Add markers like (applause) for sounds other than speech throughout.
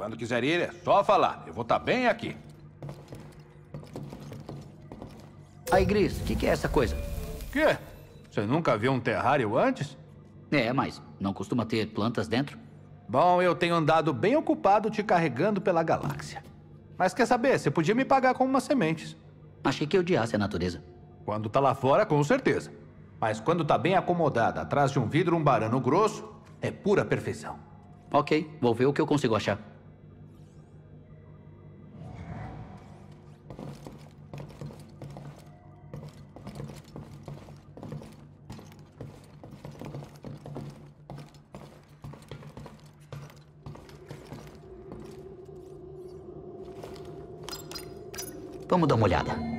Quando quiser ir, é só falar. Eu vou estar bem aqui. Aí, Gris, o que, que é essa coisa? Quê? Você nunca viu um terrário antes? É, mas não costuma ter plantas dentro? Bom, eu tenho andado bem ocupado te carregando pela galáxia. Mas quer saber, você podia me pagar com umas sementes. Achei que odiasse a natureza. Quando tá lá fora, com certeza. Mas quando tá bem acomodada atrás de um vidro um barano grosso, é pura perfeição. Ok, vou ver o que eu consigo achar. Vamos dar uma olhada.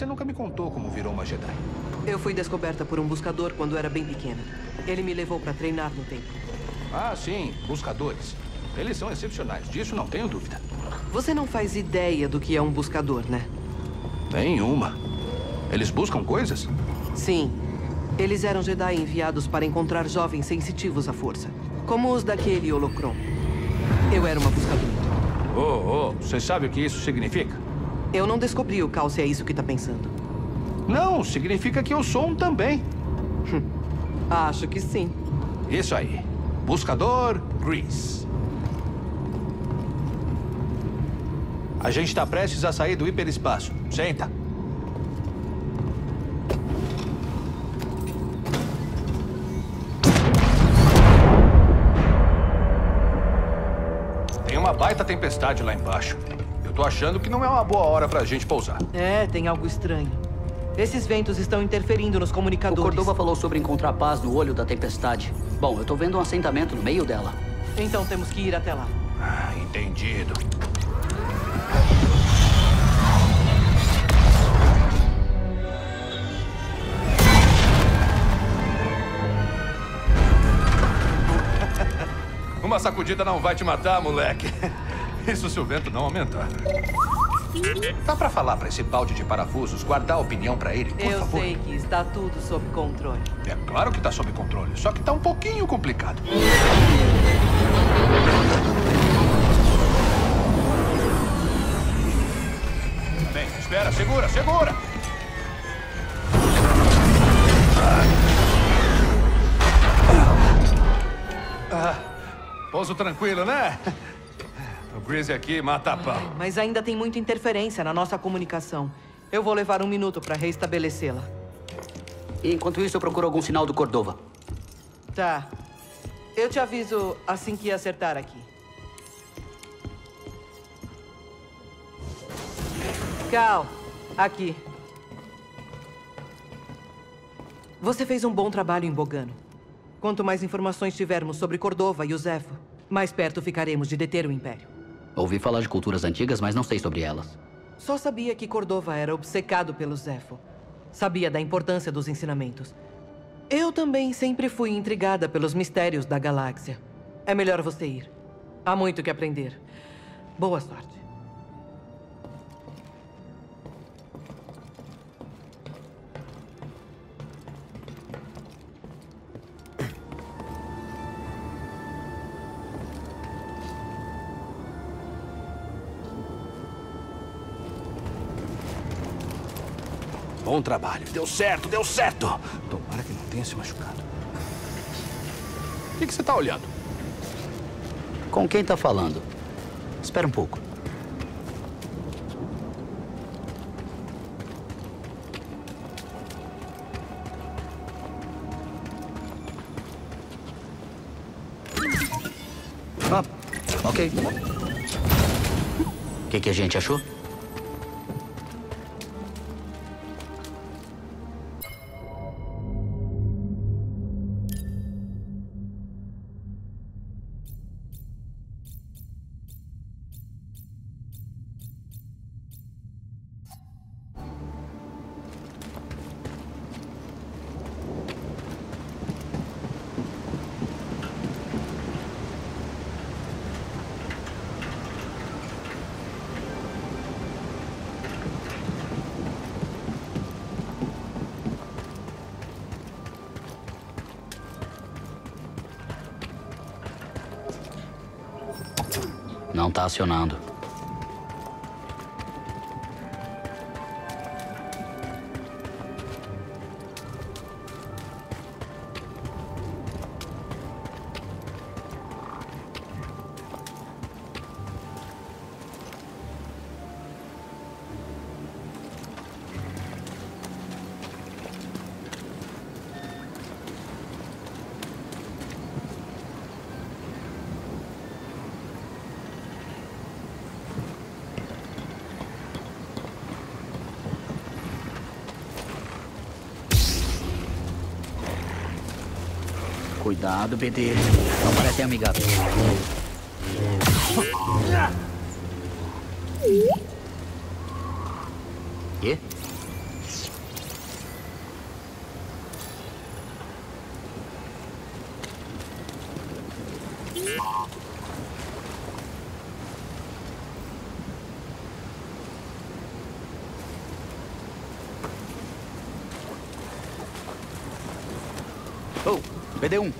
Você nunca me contou como virou uma Jedi. Eu fui descoberta por um buscador quando era bem pequena. Ele me levou para treinar no tempo. Ah, sim, buscadores. Eles são excepcionais, disso não tenho dúvida. Você não faz ideia do que é um buscador, né? Nenhuma. Eles buscam coisas? Sim. Eles eram Jedi enviados para encontrar jovens sensitivos à força. Como os daquele holocron. Eu era uma buscadora. Oh, oh, você sabe o que isso significa? Eu não descobri o Cal se é isso que tá pensando. Não, significa que eu sou um também. Acho que sim. Isso aí. Buscador Grease. A gente está prestes a sair do hiperespaço. Senta. Tem uma baita tempestade lá embaixo. Tô achando que não é uma boa hora pra gente pousar. É, tem algo estranho. Esses ventos estão interferindo nos O comunicadores. Cordova falou sobre encontrar paz no olho da tempestade. Bom, eu tô vendo um assentamento no meio dela. Então temos que ir até lá. Ah, entendido. (laughs) Uma sacudida não vai te matar, moleque. (laughs) (laughs) Isso se o vento não aumentar. Dá pra falar pra esse balde de parafusos guardar a opinião pra ele, por Eu favor? sei que está tudo sob controle. É claro que tá sob controle, só que tá um pouquinho complicado. Bem, espera, segura, segura! Ah, pouso tranquilo, né? Aqui mata pau. Mas ainda tem muita interferência na nossa comunicação. Eu vou levar um minuto para restabelecê-la. E enquanto isso, eu procuro algum sinal do Cordova. Tá. Eu te aviso assim que acertar aqui. Cal, aqui. Você fez um bom trabalho em Bogano. Quanto mais informações tivermos sobre Cordova e o Zefo, mais perto ficaremos de deter o Império. Ouvi falar de culturas antigas, mas não sei sobre elas. Só sabia que Cordova era obcecado pelo Zefo. Sabia da importância dos ensinamentos. Eu também sempre fui intrigada pelos mistérios da galáxia. É melhor você ir. Há muito que aprender. Boa sorte. Bom trabalho. Deu certo, deu certo. Tomara que não tenha se machucado. O que, que você tá olhando? Com quem tá falando? Espera um pouco. Ah, ok. O que, que a gente achou? Não Cuidado, BD. Não parece amigável. Quê? Oh, BD1.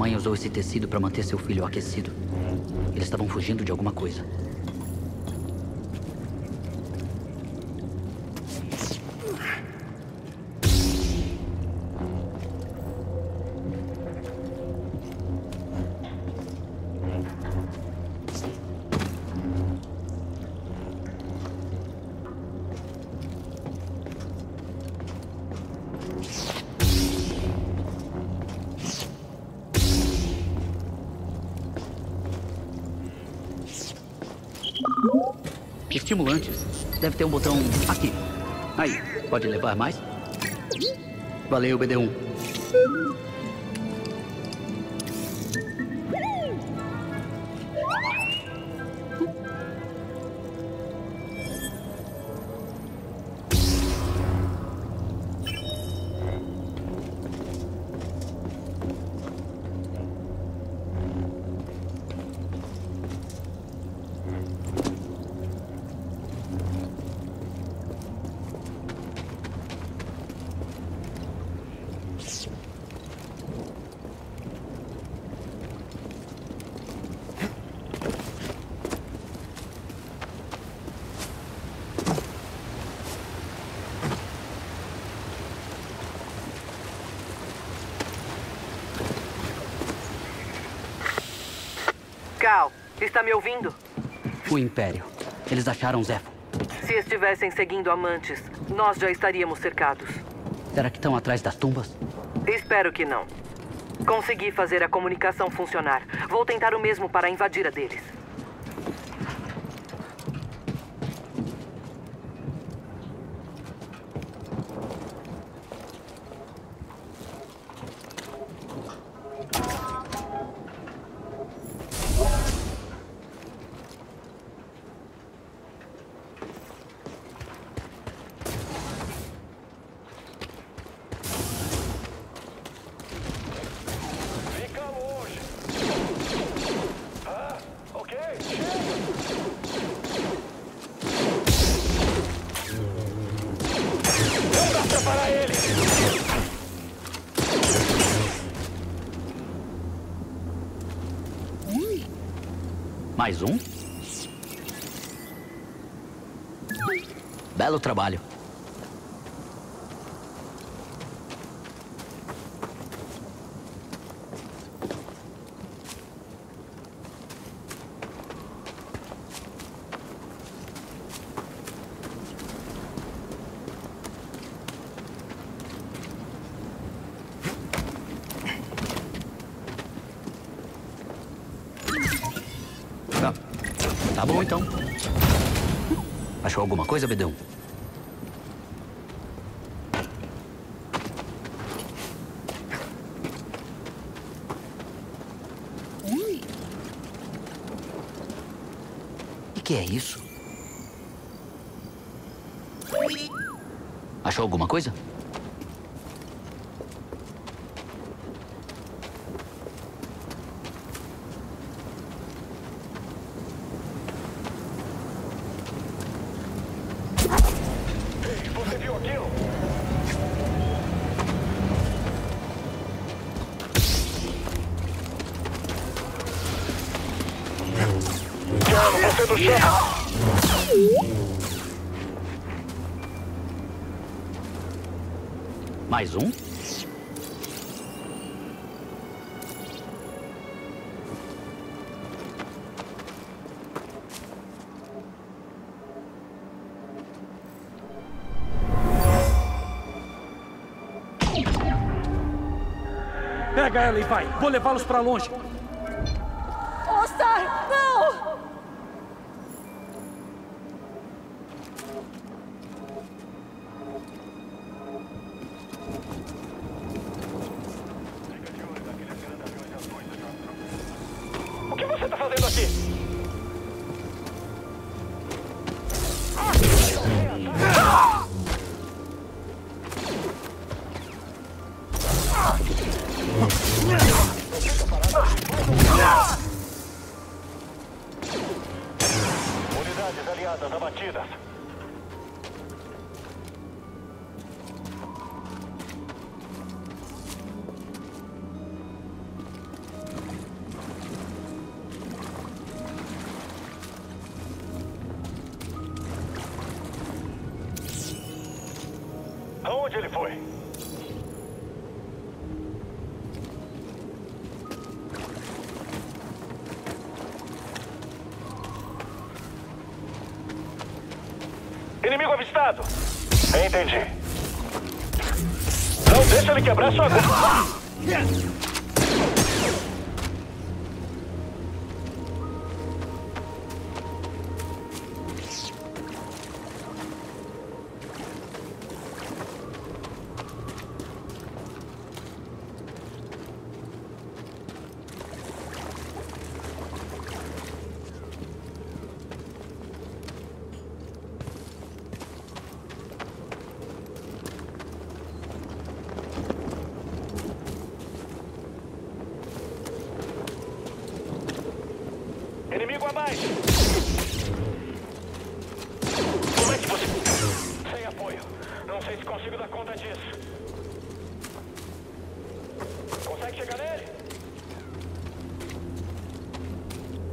Mãe usou esse tecido para manter seu filho aquecido. Eles estavam fugindo de alguma coisa. Estimulantes. Deve ter um botão aqui. Aí, pode levar mais? Valeu, BD1. Está me ouvindo? O Império. Eles acharam Zefo. Se estivessem seguindo amantes, nós já estaríamos cercados. Será que estão atrás das tumbas? Espero que não. Consegui fazer a comunicação funcionar. Vou tentar o mesmo para invadir a deles. Fica longe. Ah, ok. Não dá pra parar ele. Mais um? Belo trabalho. Tá. Tá bom então. Achou alguma coisa, Bedão? O que é isso? Achou alguma coisa? Vou levá-los pra longe. Entendi. Não deixa ele quebrar sua (laughs)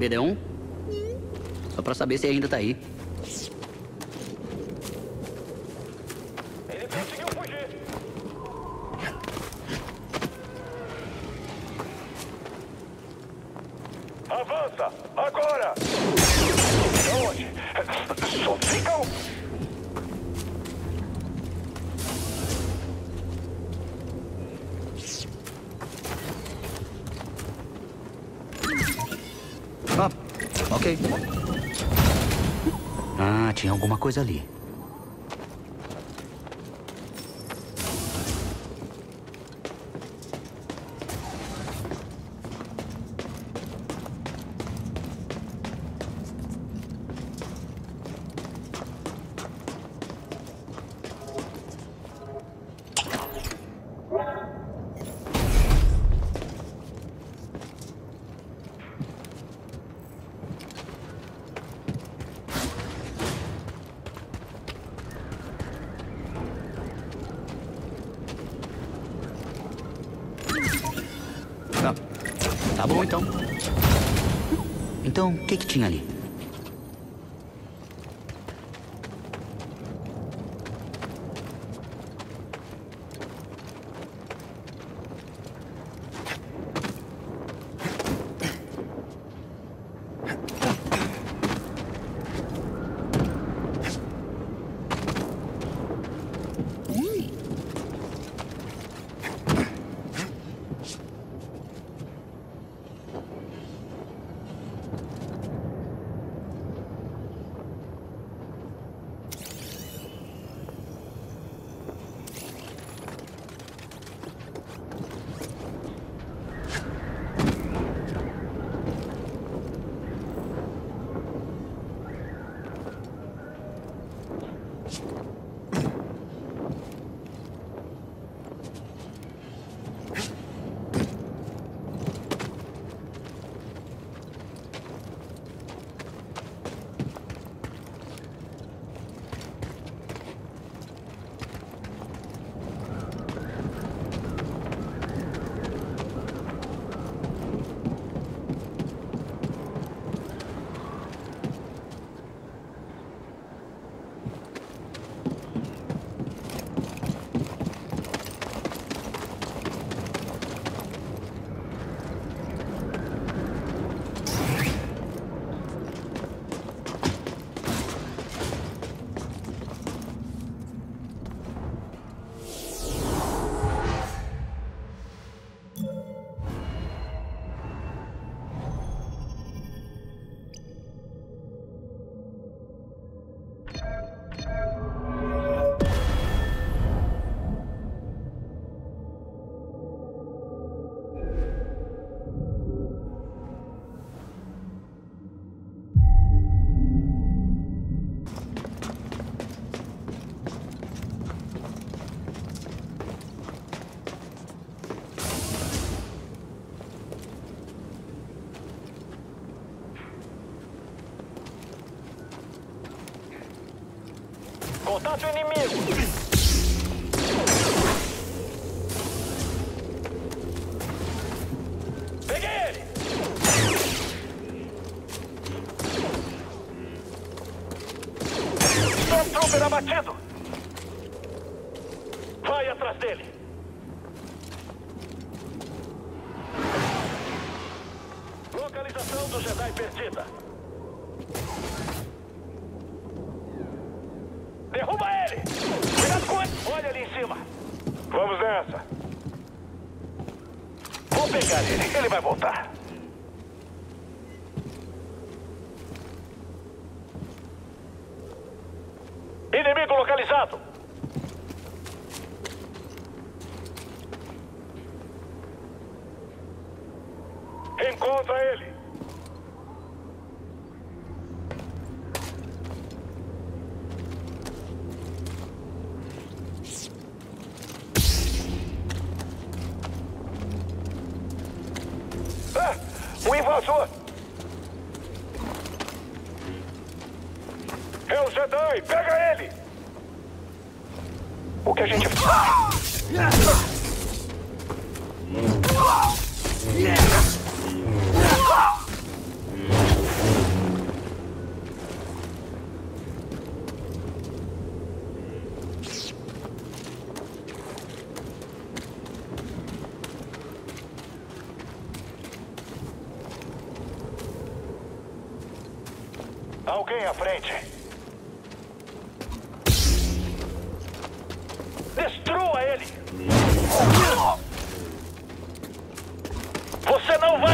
BD1? Só pra saber se ainda tá aí. coisa ali. Tá bom então. Então, o que que tinha ali?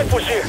Vai fugir.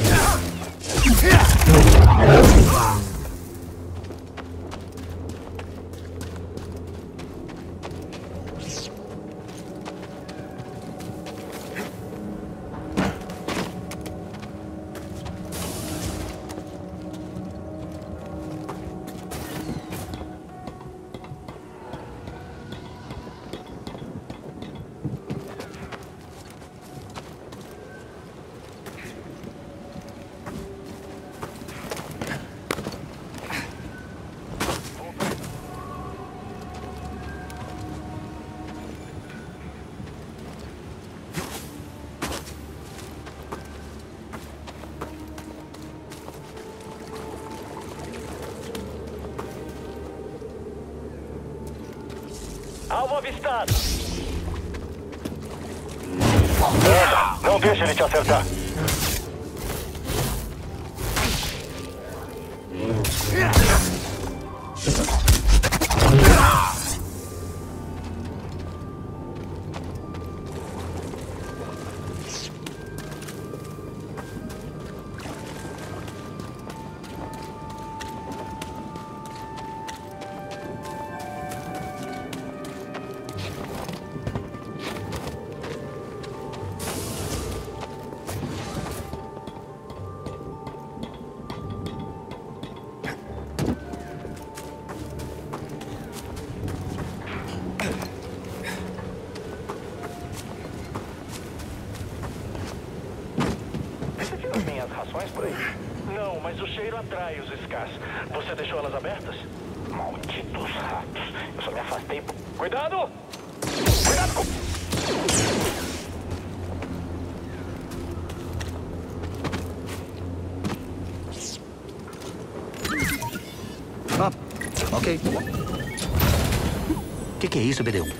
CPT1.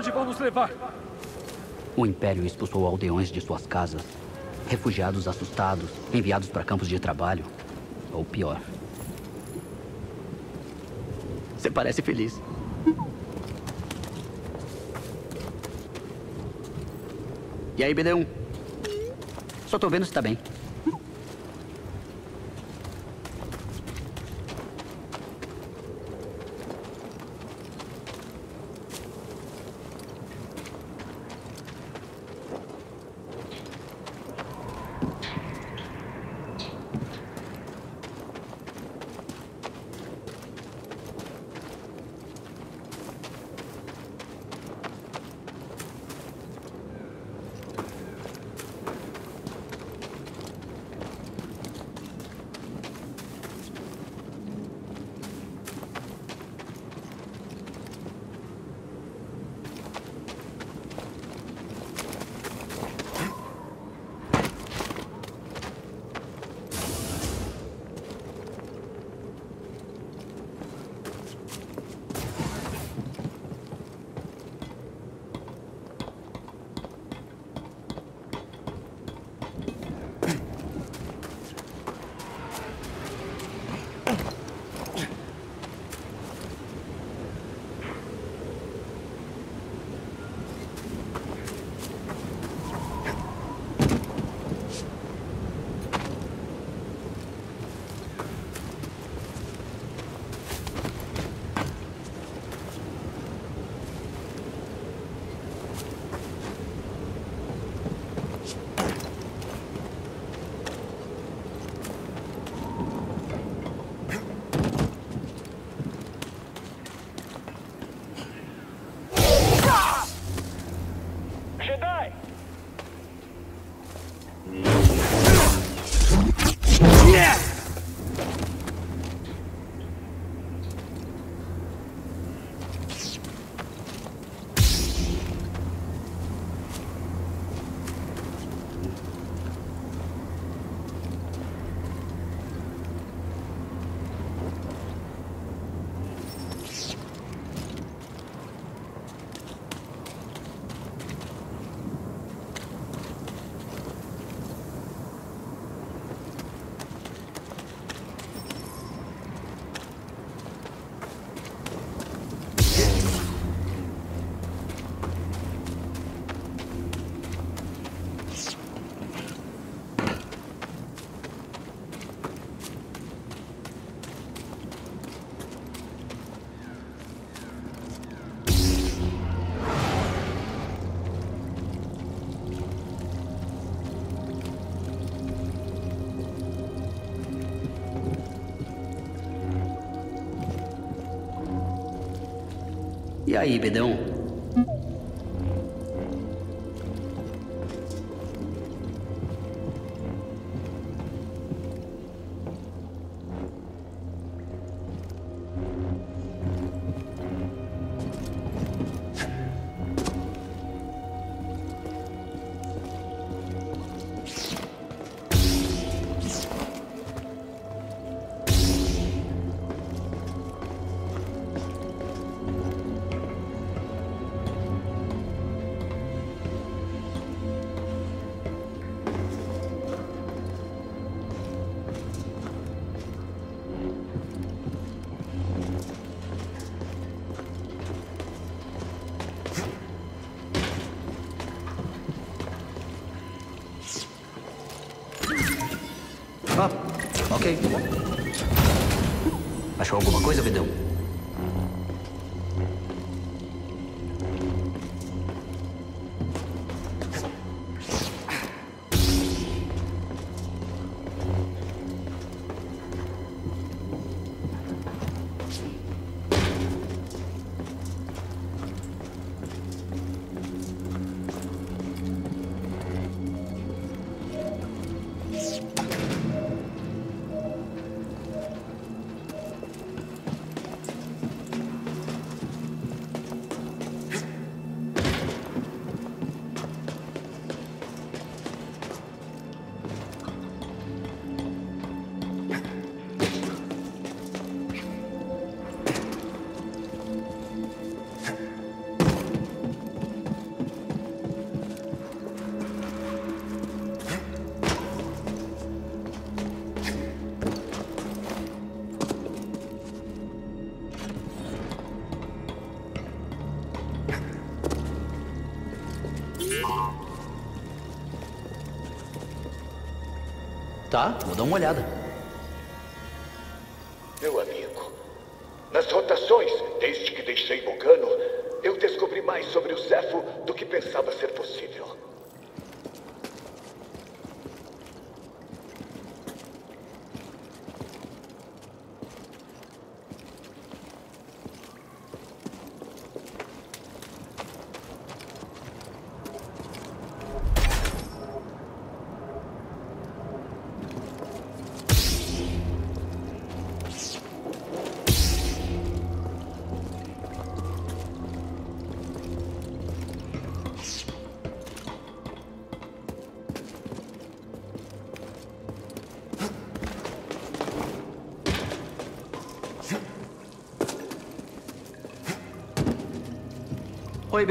onde vão nos levar? O Império expulsou aldeões de suas casas. Refugiados assustados, enviados para campos de trabalho. Ou pior. Você parece feliz. E aí, BD1? Só tô vendo se tá bem. E aí, Bedão? Tá, vou dar uma olhada. Meu amigo, nas rotações, desde que deixei Bocano, eu descobri mais sobre o Zefo do que pensava ser possível.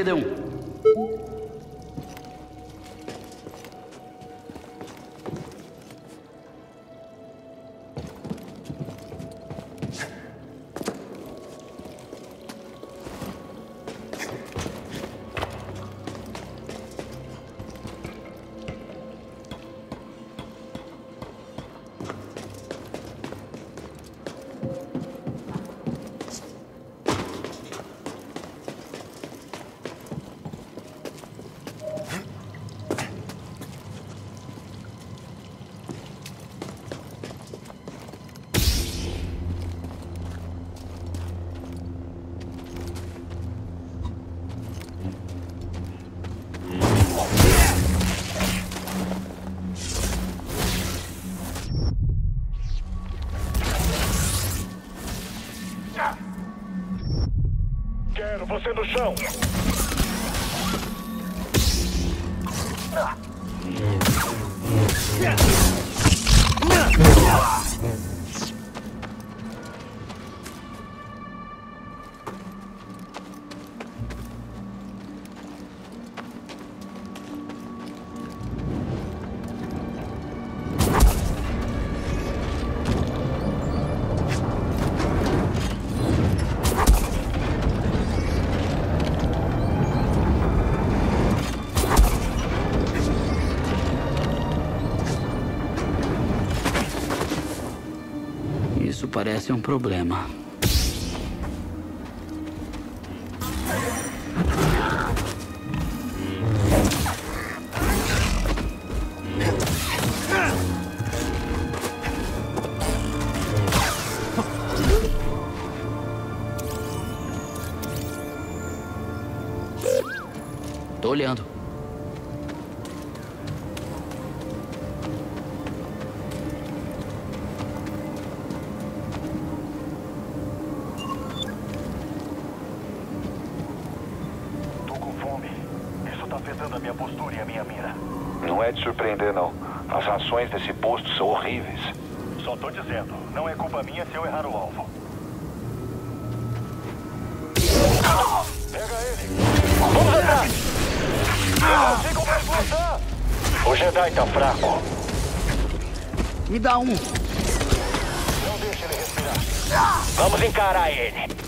Oi, você parece um problema. Tô olhando. Me dá um. Não deixe ele respirar. Vamos encarar ele.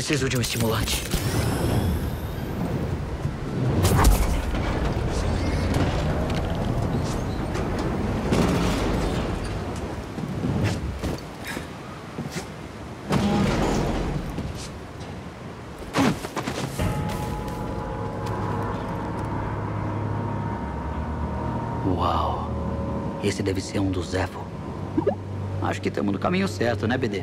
Preciso de um estimulante. Uau! Esse deve ser um do Zefo. Acho que estamos no caminho certo, né, BD?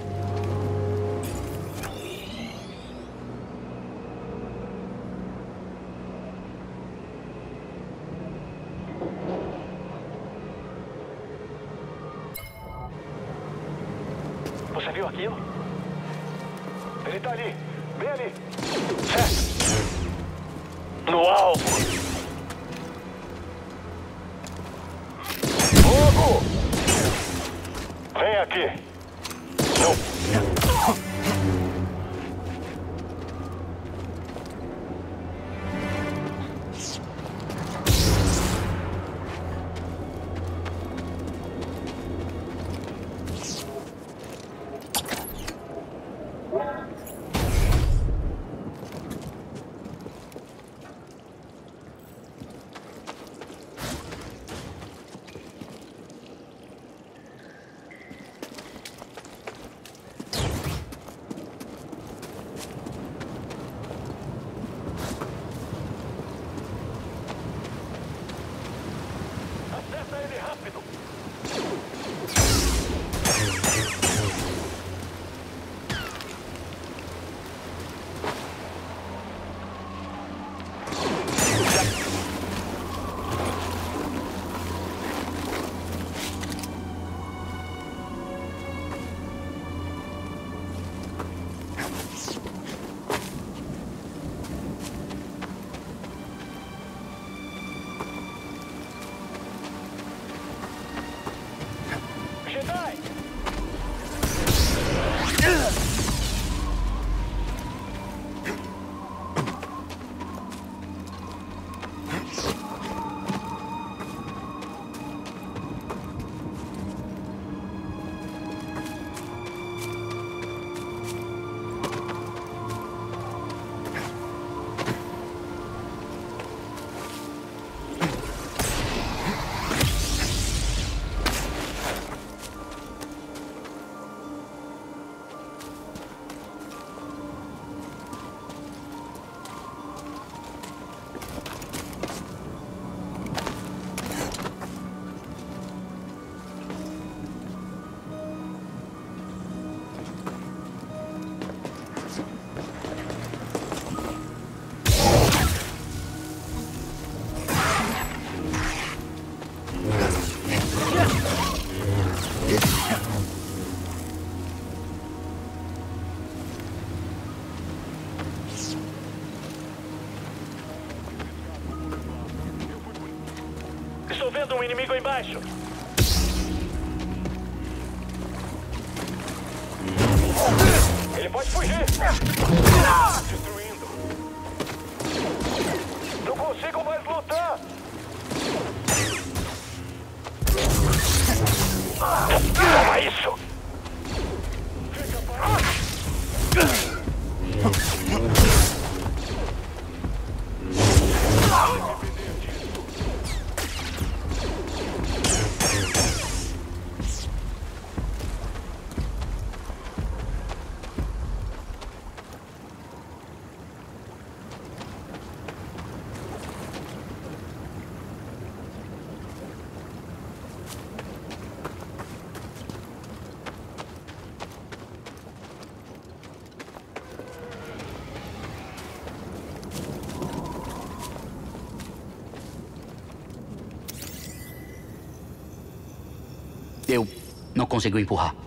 Problema. baixo. Ele pode fugir. Destruindo. Não consigo mais lutar. Toma isso. Eu consigo empurrar.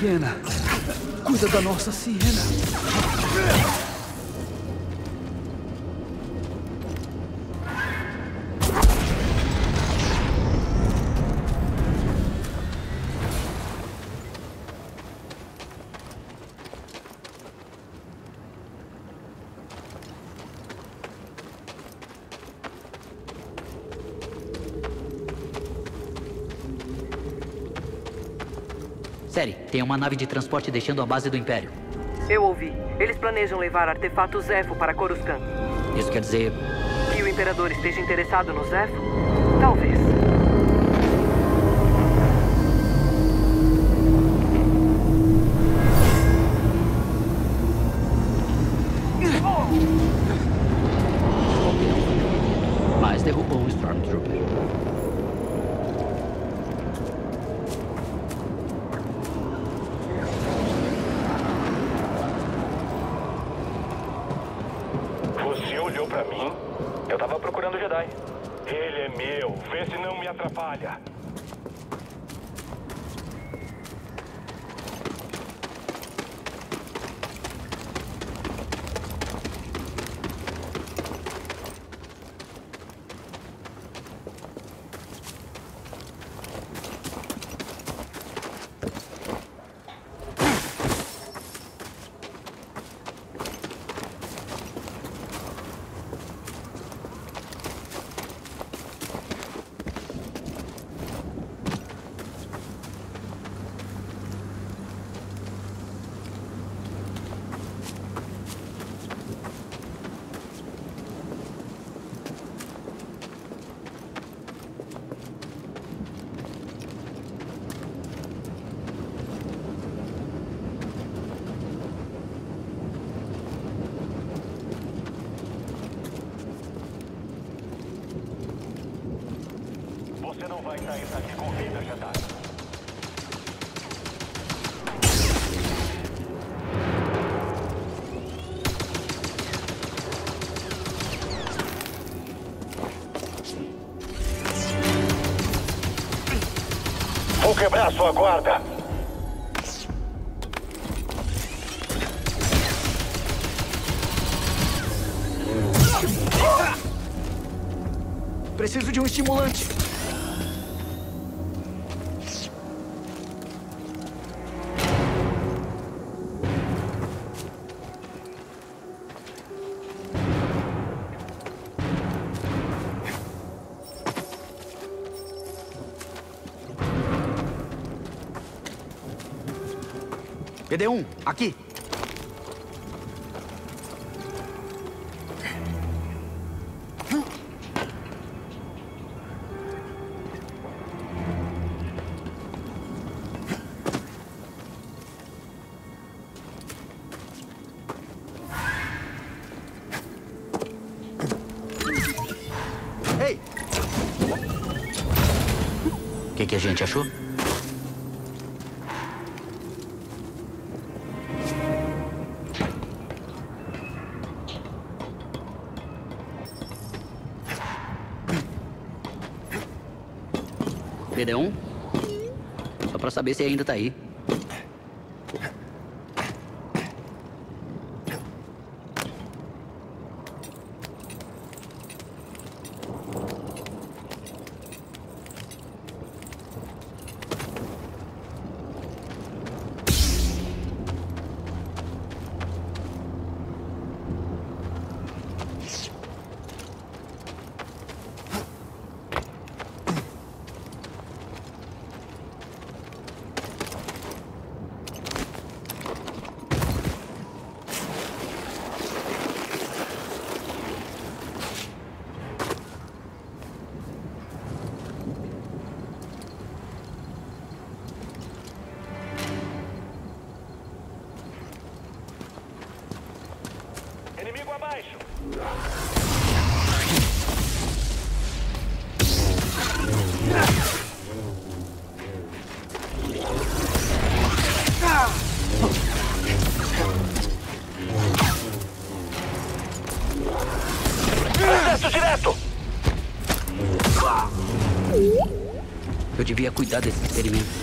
Miriena, cuida da nossa Siena. Tem uma nave de transporte deixando a base do Império. Eu ouvi. Eles planejam levar artefatos Zefo para Coruscant. Isso quer dizer. Que o Imperador esteja interessado no Zefo? Talvez. Mas derrubou um Stormtrooper. Jedi? Ele é meu. Vê se não me atrapalha. Você não vai sair daqui com vida, Jedi. Vou quebrar sua guarda. Preciso de um estimulante. PD1, aqui. Ei, O que, que a gente achou? PD1? Só pra saber se ainda tá aí. Eu devia cuidar desse experimento.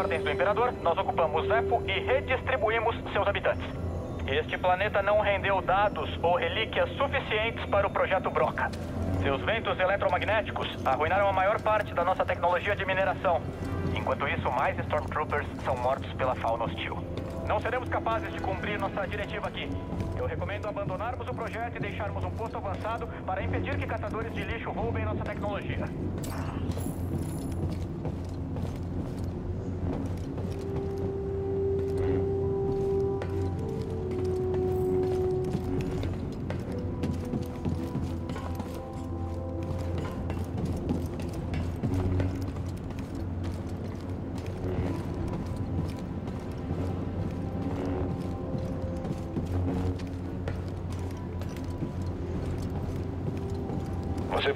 Ordens do Imperador, nós ocupamos Zepho e redistribuímos seus habitantes. Este planeta não rendeu dados ou relíquias suficientes para o projeto Broca. Seus ventos eletromagnéticos arruinaram a maior parte da nossa tecnologia de mineração. Enquanto isso, mais Stormtroopers são mortos pela fauna hostil. Não seremos capazes de cumprir nossa diretiva aqui. Eu recomendo abandonarmos o projeto e deixarmos um posto avançado para impedir que caçadores de lixo roubem nossa tecnologia.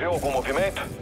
Viu algum movimento?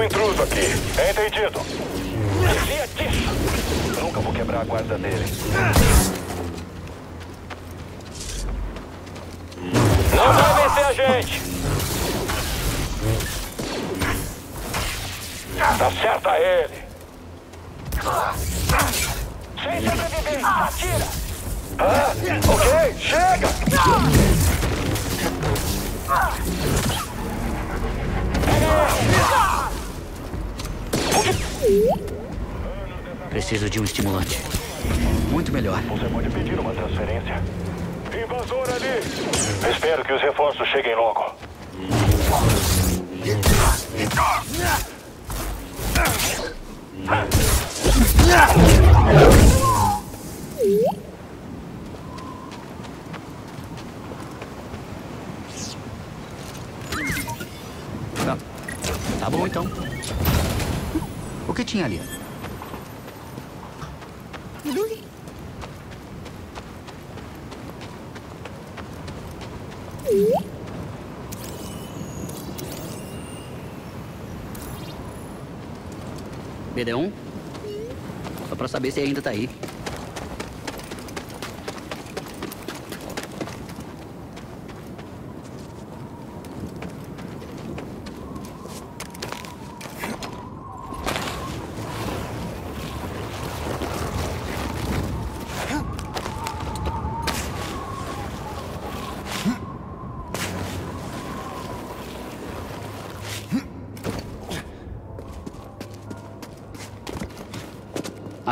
Um intruso aqui. É entendido. Desvia disso. Nunca vou quebrar a guarda dele. Não vai vencer a gente. Tá certa ele. Sem sobrevivência, atira. Ah, ok, chega. Preciso de um estimulante. Muito melhor. Você pode pedir uma transferência. Invasor ali! Espero que os reforços cheguem logo. Tá, tinha ali? BD1? Só pra saber se ainda tá aí.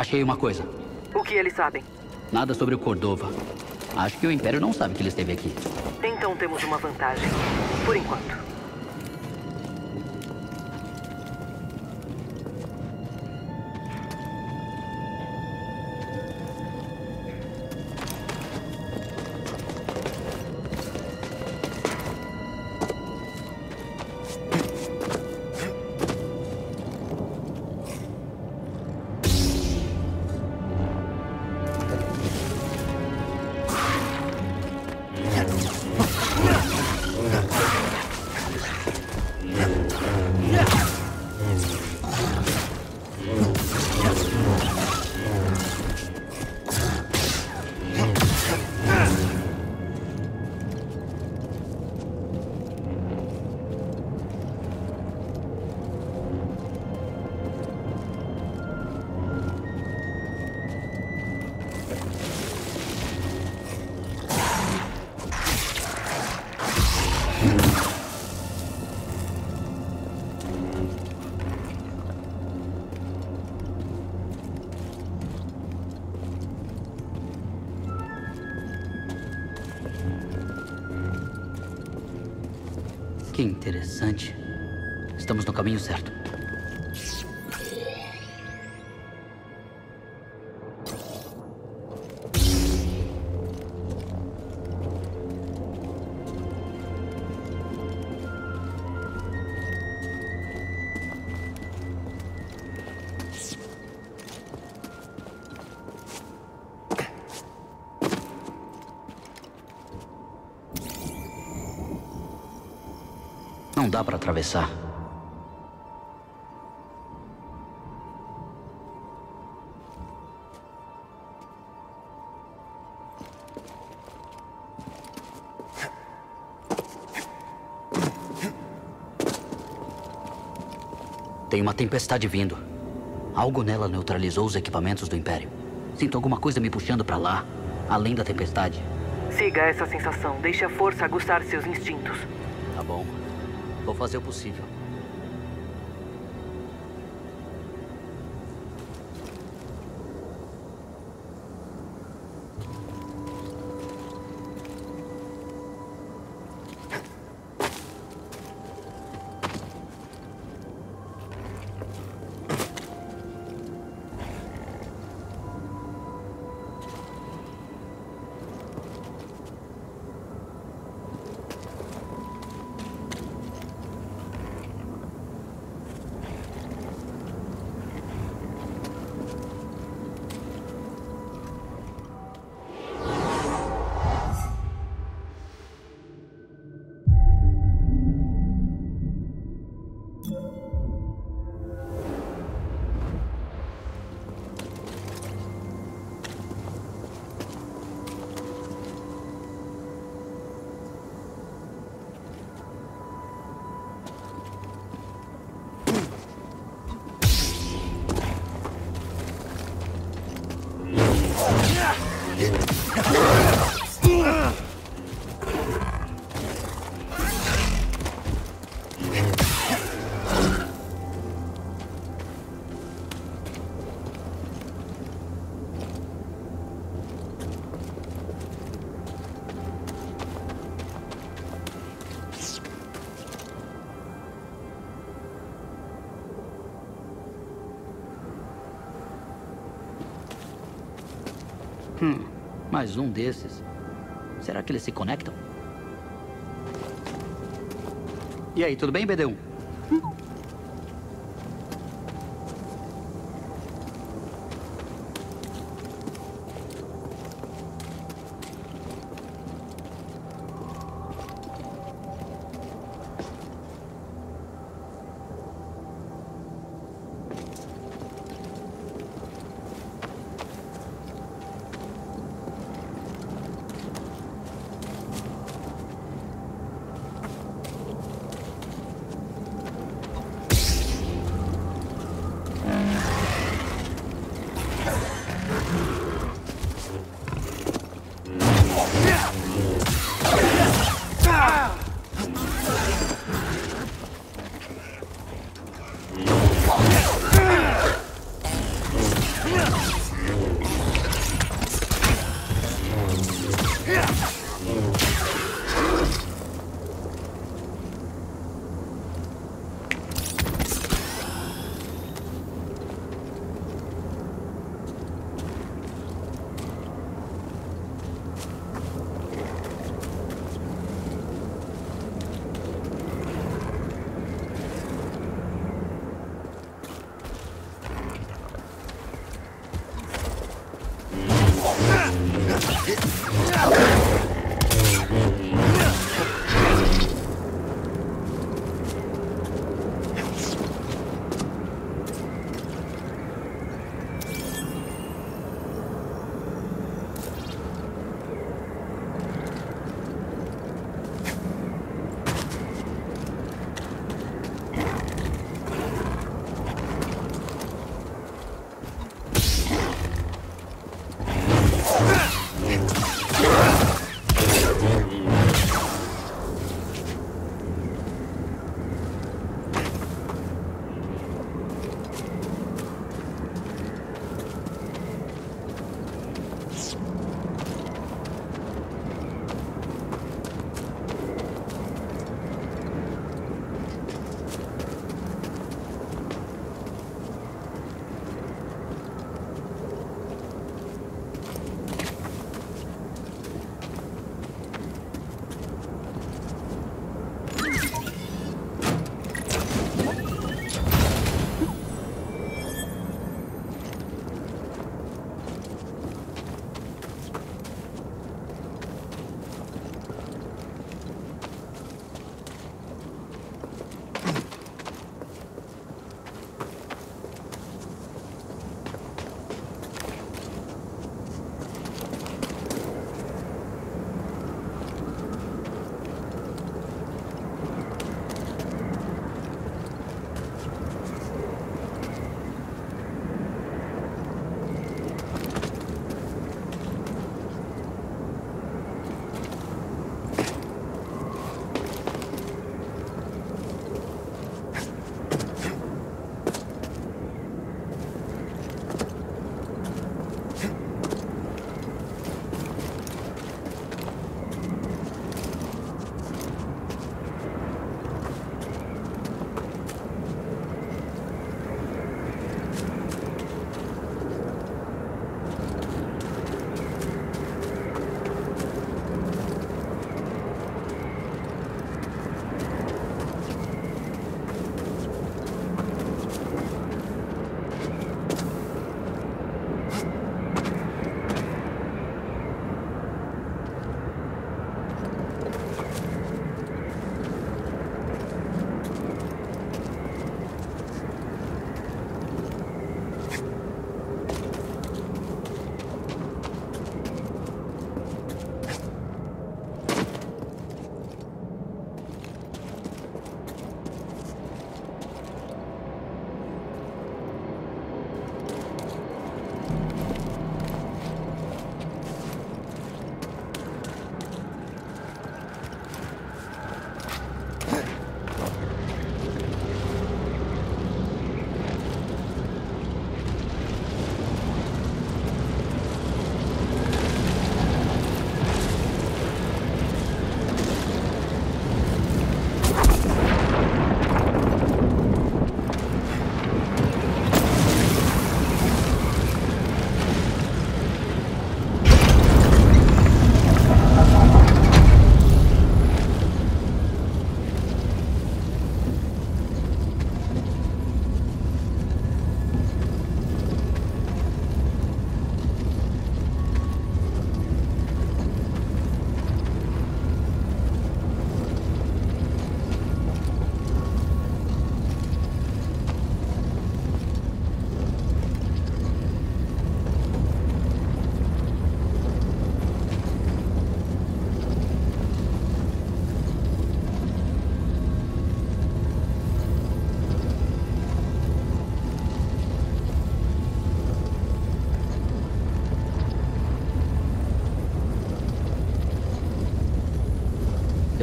Achei uma coisa. O que eles sabem? Nada sobre o Cordova. Acho que o Império não sabe que ele esteve aqui. Então temos uma vantagem. por enquanto. Que interessante. Estamos no caminho certo. Atravessar. Tem uma tempestade vindo. Algo nela neutralizou os equipamentos do Império. Sinto alguma coisa me puxando para lá, além da tempestade. Siga essa sensação. Deixe a força aguçar seus instintos. Tá bom. Vou fazer o possível. Mais um desses. Será que eles se conectam? E aí, tudo bem, BD1?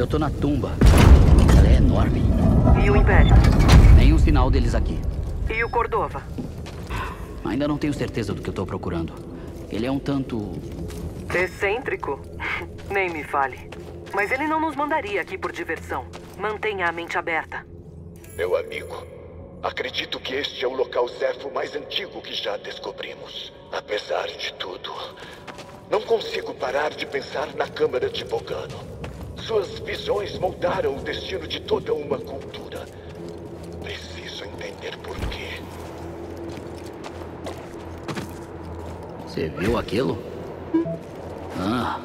Eu tô na tumba. Ela é enorme. E o Império? Nenhum sinal deles aqui. E o Cordova? Ainda não tenho certeza do que eu tô procurando. Ele é um tanto. Excêntrico? (laughs) Nem me fale. Mas ele não nos mandaria aqui por diversão. Mantenha a mente aberta. Meu amigo, acredito que este é o local Zefo mais antigo que já descobrimos. Apesar de tudo, não consigo parar de pensar na Câmara de Bogano. Suas visões moldaram o destino de toda uma cultura. Preciso entender por quê. Você viu aquilo? Ah.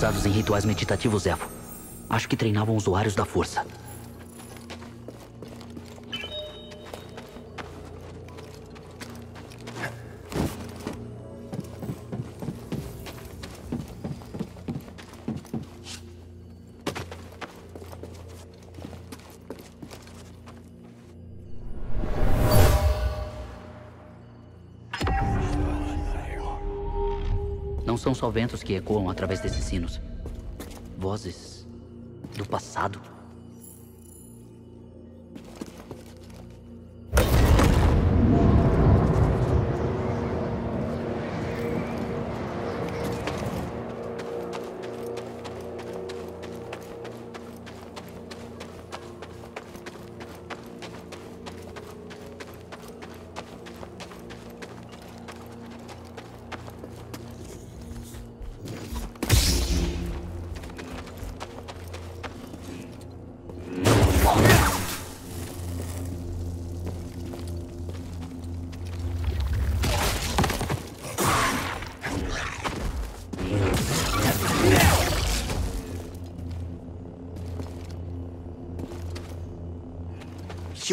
Usados em rituais meditativos Evo. Acho que treinavam usuários da força. São só ventos que ecoam através desses sinos. Vozes do passado.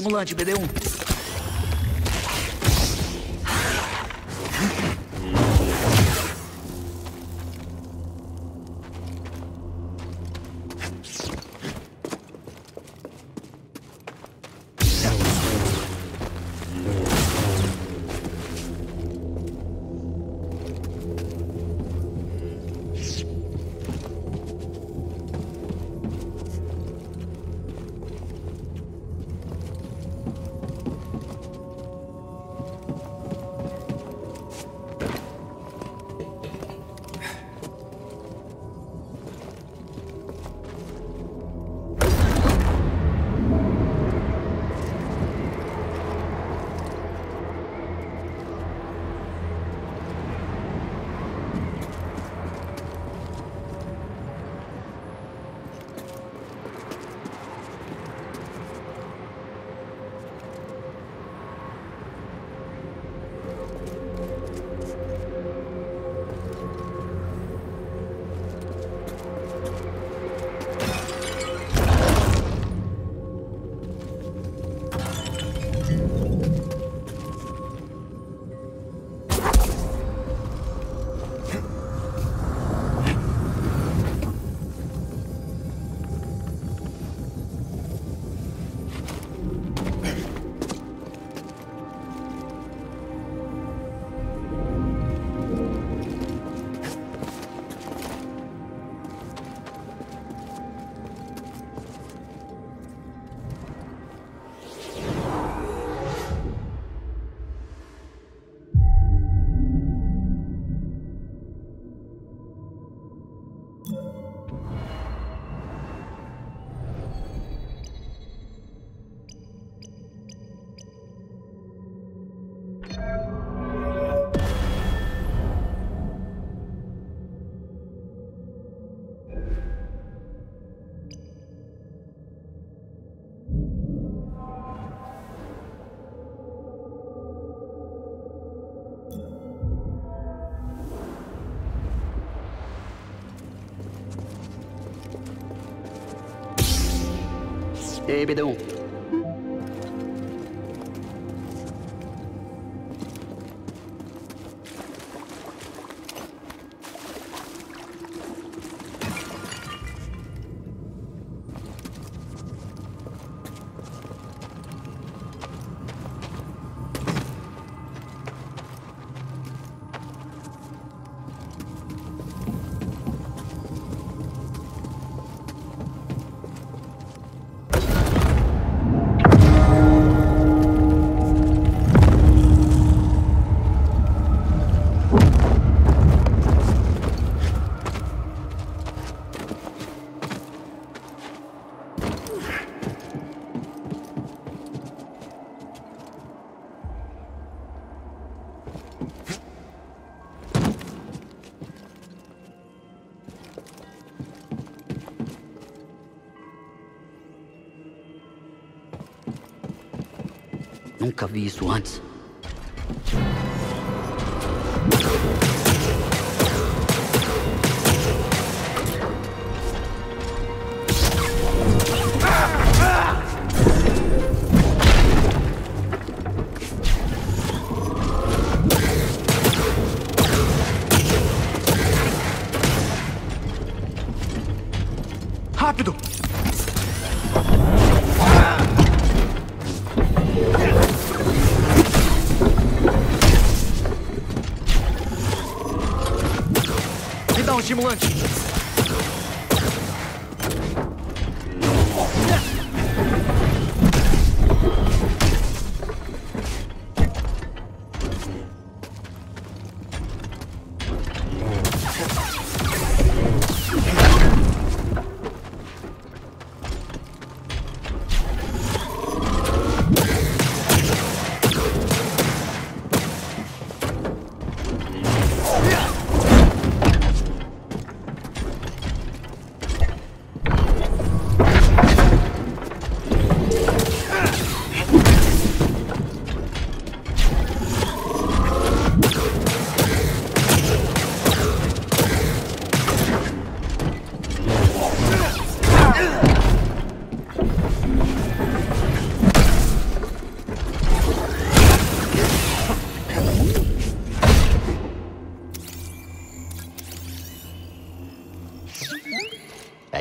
Estimulante, BD1. Ei, BD1. Nunca vi Me dá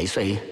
isso aí.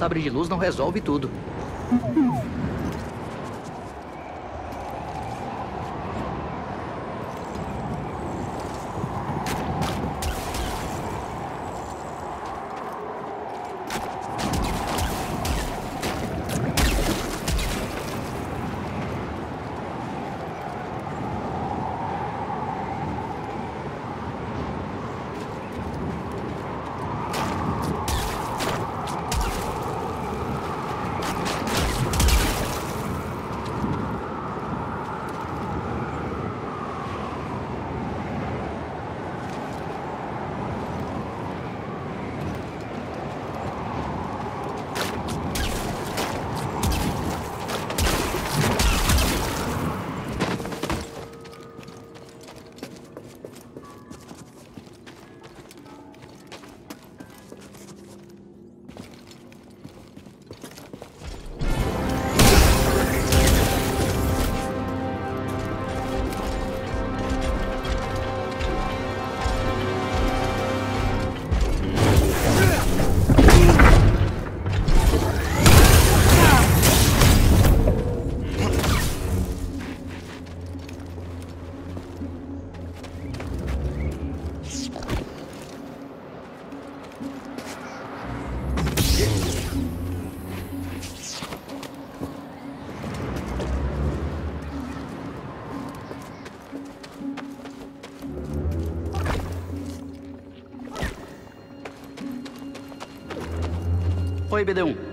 Sabre de luz não resolve tudo. BD1.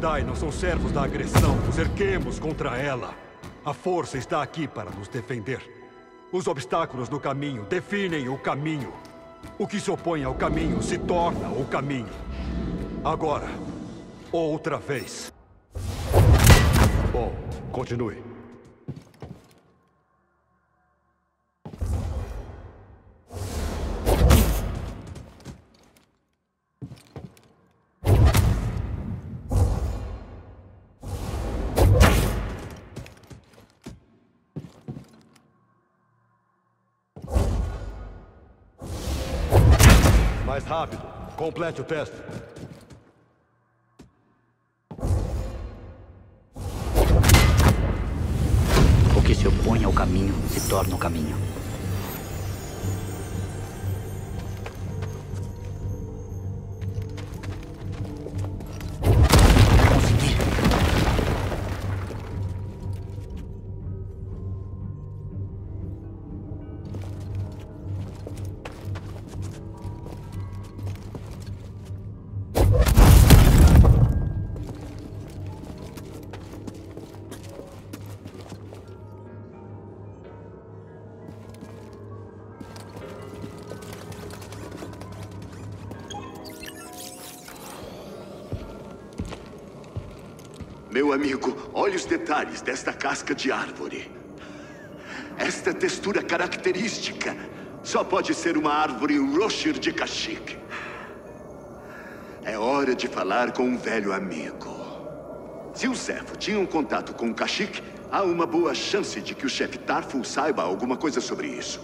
Jedi não são servos da agressão. Nos erguemos contra ela. A força está aqui para nos defender. Os obstáculos no caminho definem o caminho. O que se opõe ao caminho se torna o caminho. Agora, outra vez. Bom, continue. Complete o teste. O que se opõe ao caminho se torna o caminho. Meu amigo, olhe os detalhes desta casca de árvore. Esta textura característica só pode ser uma árvore Roshir de Kashyyyk. É hora de falar com um velho amigo. Se o Zepho tinha um contato com o Kashyyyk, há uma boa chance de que o chefe Tarful saiba alguma coisa sobre isso.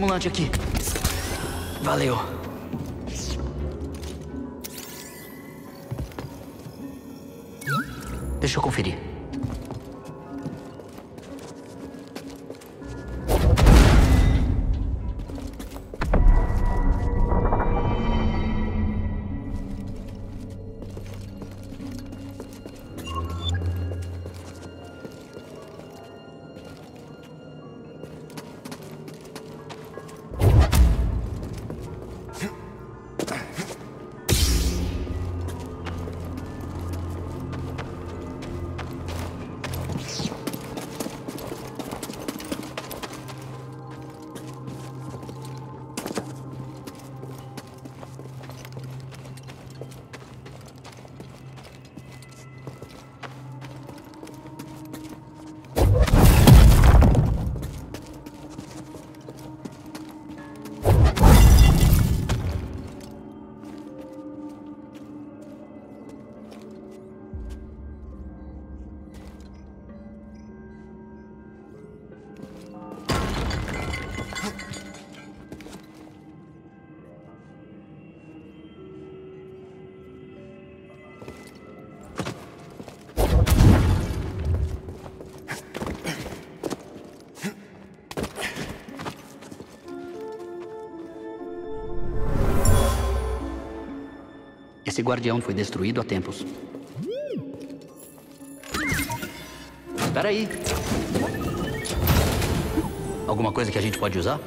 Estimulante aqui. Valeu. Deixa eu conferir. Esse guardião foi destruído há tempos. Espera aí. Alguma coisa que a gente pode usar?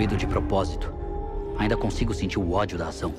Destruído de propósito. Ainda consigo sentir o ódio da ação.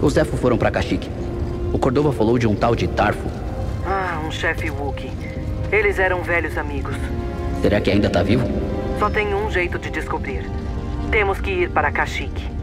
Os Zefo foram pra Kashyyyk. O Cordova falou de um tal de Tarfo. Ah, um chefe Wookie. Eles eram velhos amigos. Será que ainda tá vivo? Só tem um jeito de descobrir. Temos que ir para Kashyyyk.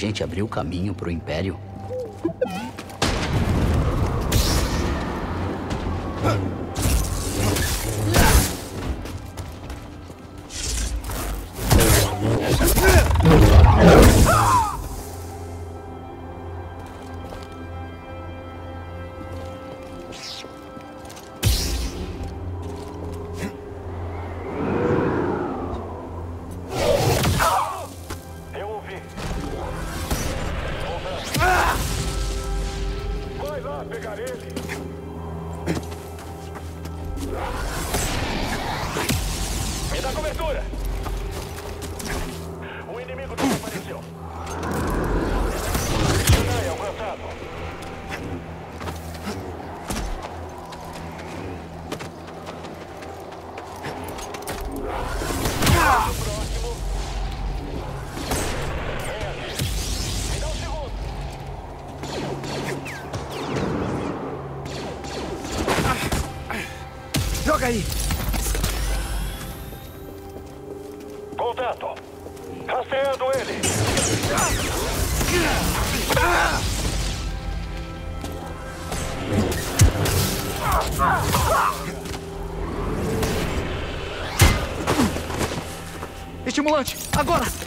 Gente abriu caminho pro Império. Eu Estimulante, agora!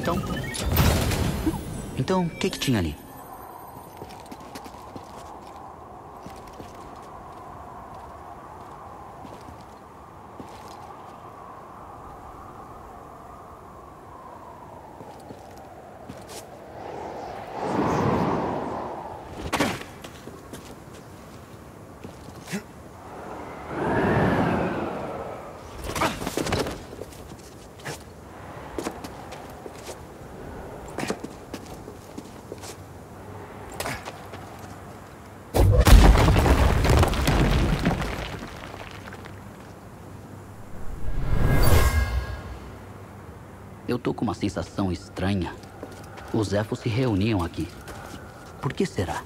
Então. Então, o que que tinha ali? Tô com uma sensação estranha. Os elfos se reuniam aqui. Por que será?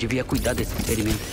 Devia cuidar desse experimento.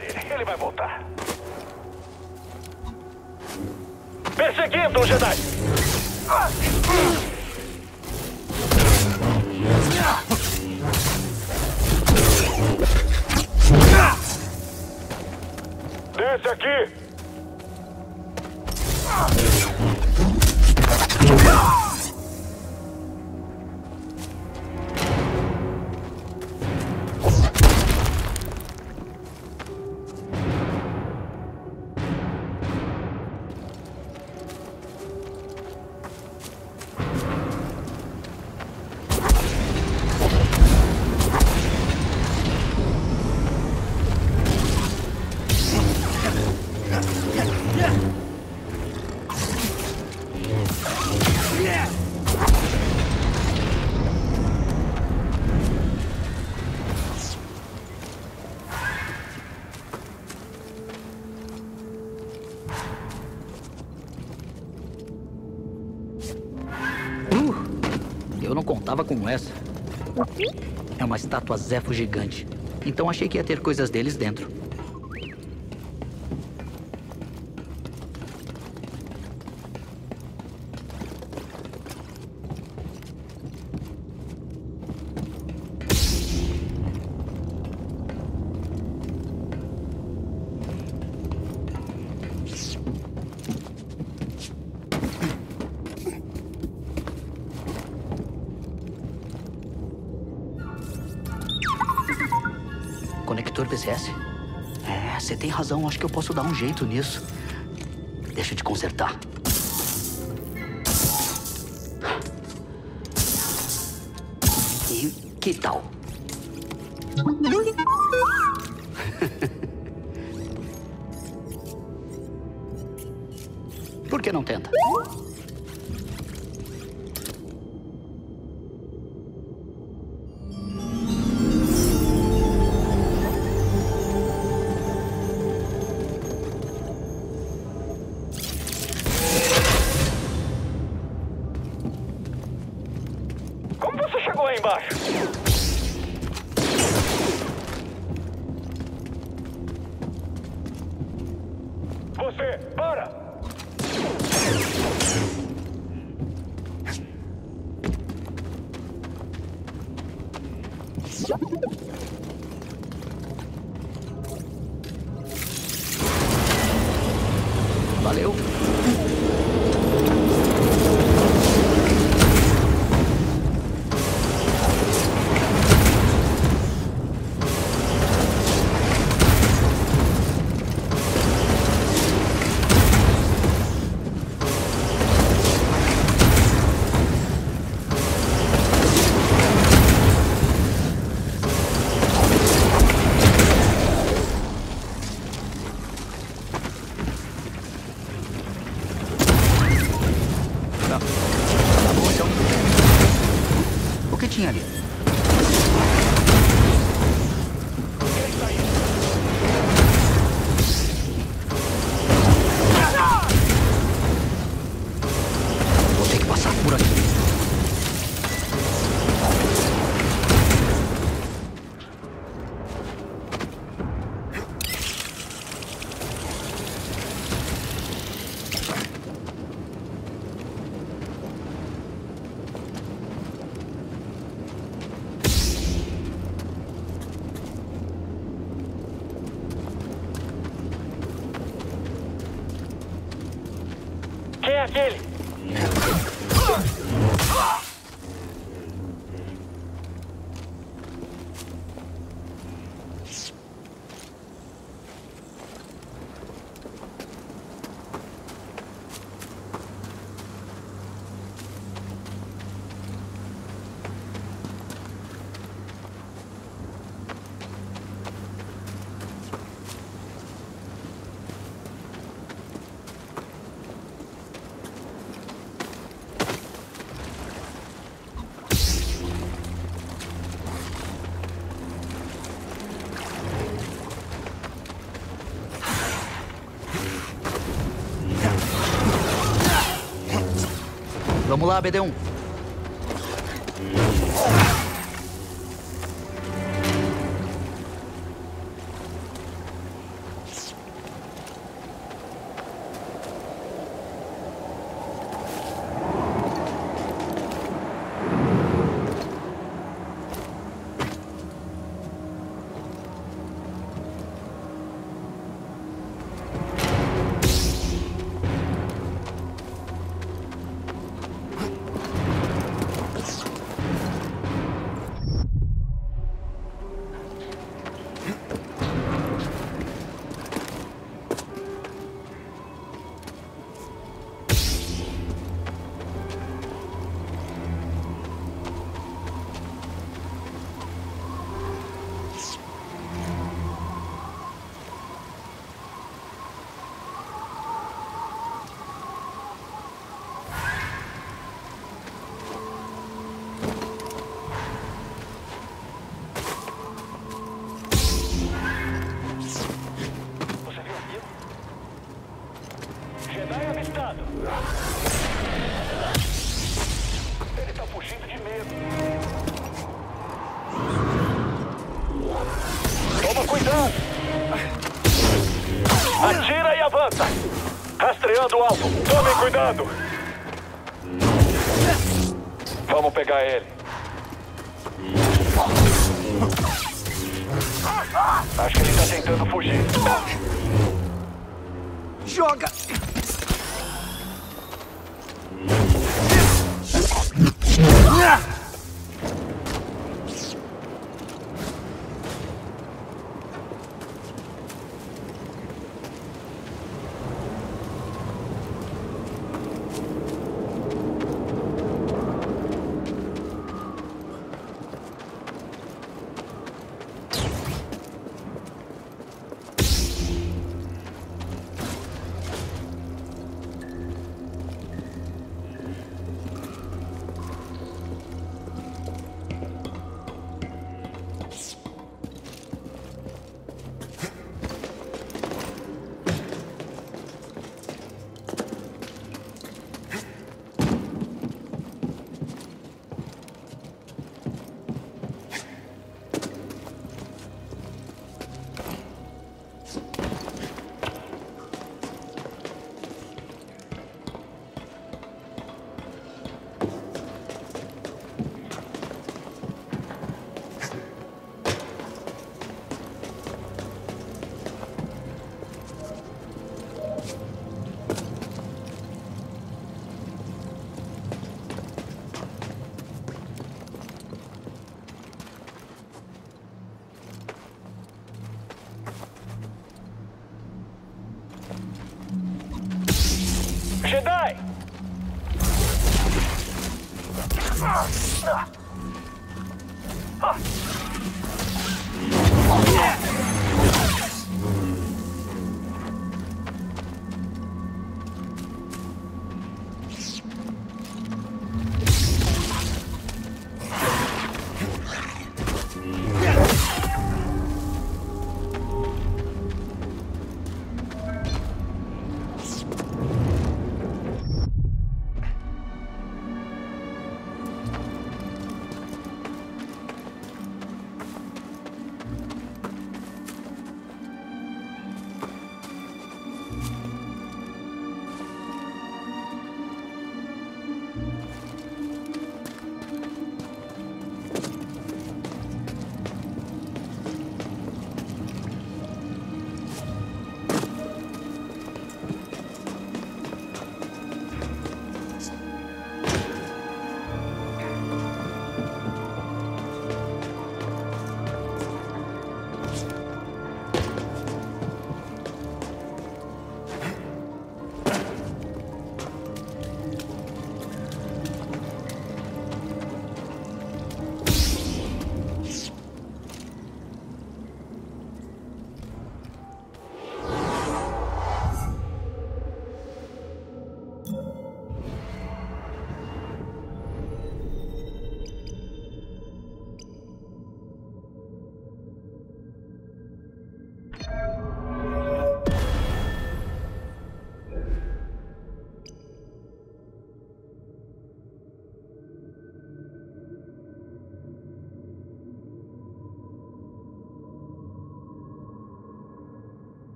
Pegar ele, ele vai voltar. Perseguindo o Jedi! Desce aqui! Estátua Zefo gigante. Então achei que ia ter coisas deles dentro. Que eu posso dar um jeito nisso. Deixa eu te consertar. Quem é aquele? BD1.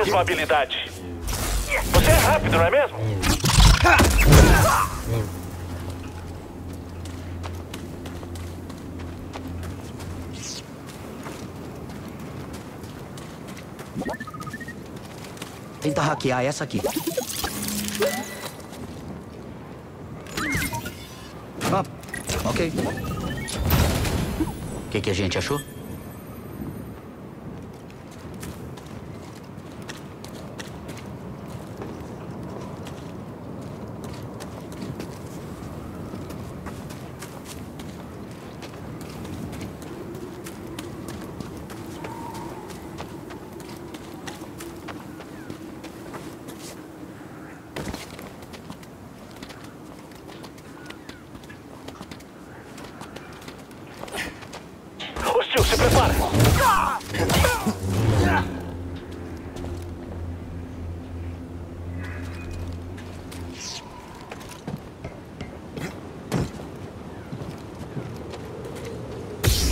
Tem a mesma habilidade. Você é rápido, não é mesmo? Tenta hackear essa aqui. Ah, ok. O que, que a gente achou? Hostil, se prepara!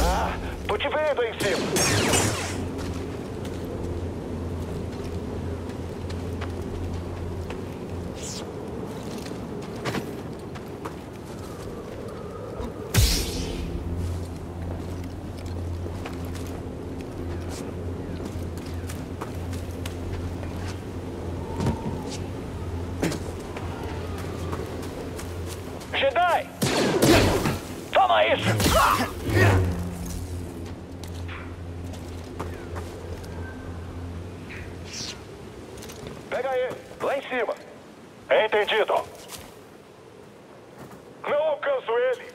Ah, tô te vendo aí em cima. Jedi! Toma isso! Pega ele, lá em cima. Entendido. Não alcanço ele.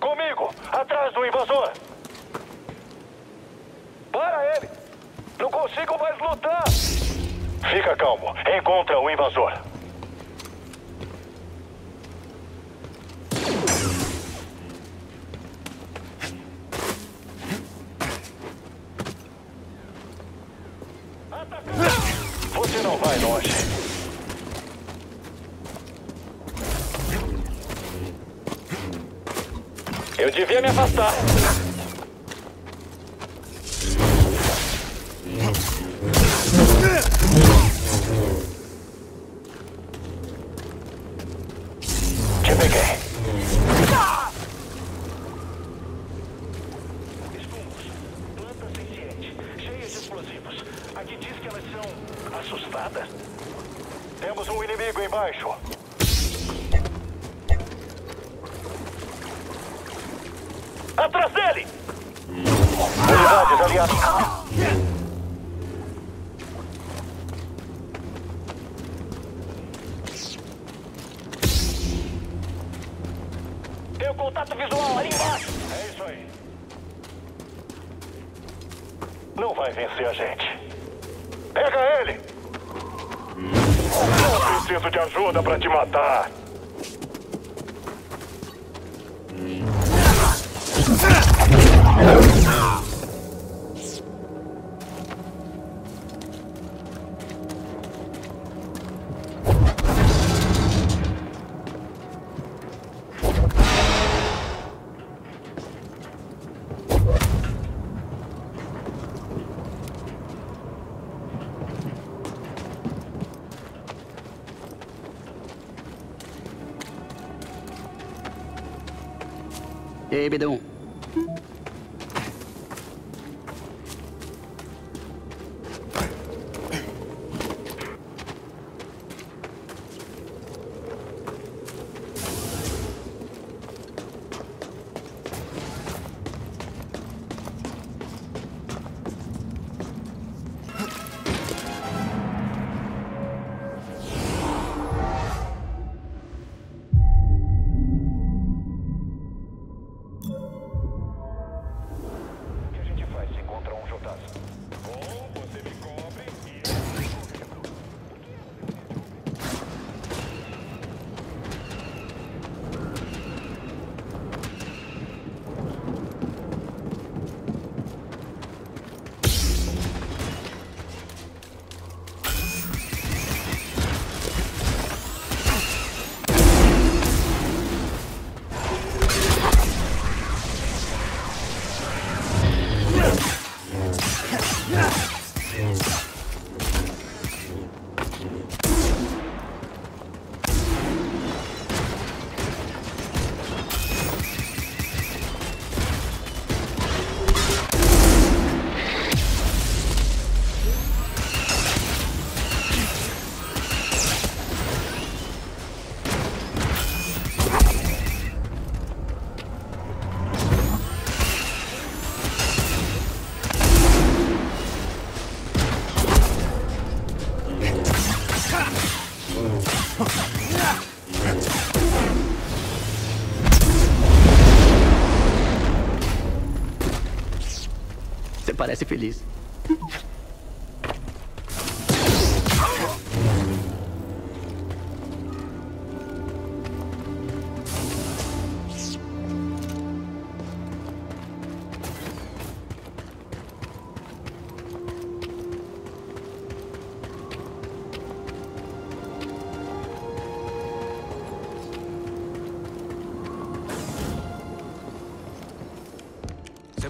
Comigo, atrás do invasor. Para ele. Não consigo mais lutar. Fica calmo. Encontra o invasor. Ei, parece feliz.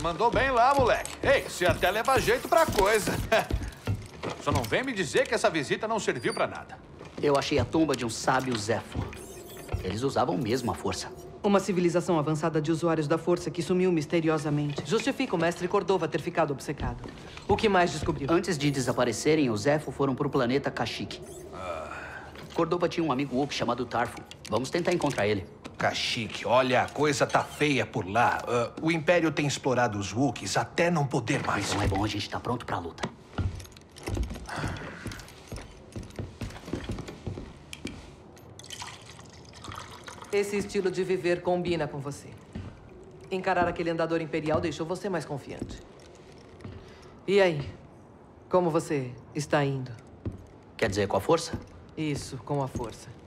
Mandou bem lá, moleque. Ei, você até leva jeito pra coisa. (laughs) Só não vem me dizer que essa visita não serviu pra nada. Eu achei a tumba de um sábio Zefo. Eles usavam mesmo a força. Uma civilização avançada de usuários da força que sumiu misteriosamente. Justifica o mestre Cordova ter ficado obcecado. O que mais descobriu? Antes de desaparecerem, os Zefo foram pro planeta Kashyyyk. Cordova tinha um amigo Wook chamado Tarfon. Vamos tentar encontrar ele. Kashyyyk, olha, a coisa tá feia por lá. Ah, o Império tem explorado os Wookiees até não poder mais. Então é bom a gente estar pronto pra luta. Esse estilo de viver combina com você. Encarar aquele andador imperial deixou você mais confiante. E aí? Como você está indo? Quer dizer, com a força? Isso, com a força.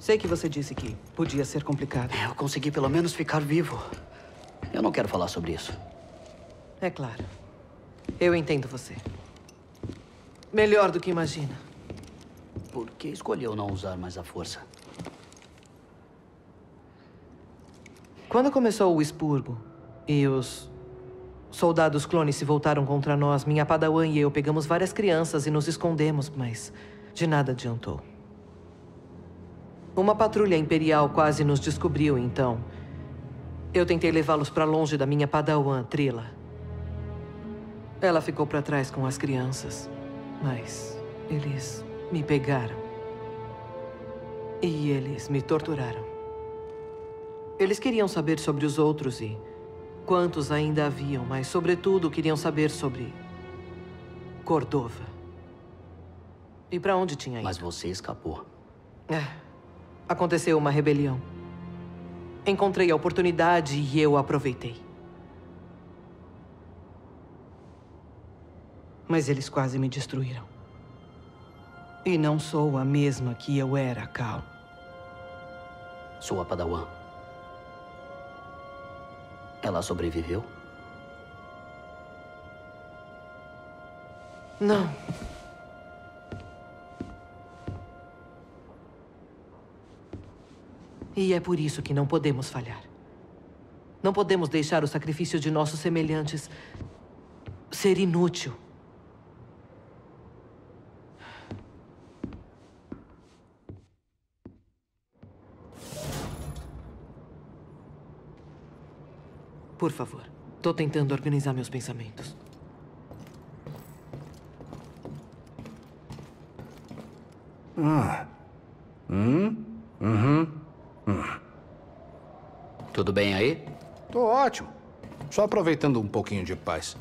Sei que você disse que podia ser complicado. Eu consegui pelo menos ficar vivo. Eu não quero falar sobre isso. É claro. Eu entendo você. Melhor do que imagina. Por que escolheu não usar mais a força? Quando começou o expurgo e os soldados clones se voltaram contra nós. Minha padawan e eu pegamos várias crianças e nos escondemos, mas de nada adiantou. Uma patrulha imperial quase nos descobriu, então. Eu tentei levá-los para longe da minha padawan, Trila. Ela ficou para trás com as crianças, mas eles me pegaram. E eles me torturaram. Eles queriam saber sobre os outros e quantos ainda haviam, mas, sobretudo, queriam saber sobre Cordova. E para onde tinha ido? Mas você escapou. É. Aconteceu uma rebelião. Encontrei a oportunidade e eu aproveitei. Mas eles quase me destruíram. E não sou a mesma que eu era, Cal. Sua padawan. Ela sobreviveu? Não. E é por isso que não podemos falhar. Não podemos deixar o sacrifício de nossos semelhantes ser inútil. Por favor, estou tentando organizar meus pensamentos. Ah. Hum? Uhum. Hum. Tudo bem aí? Tô ótimo. Só aproveitando um pouquinho de paz.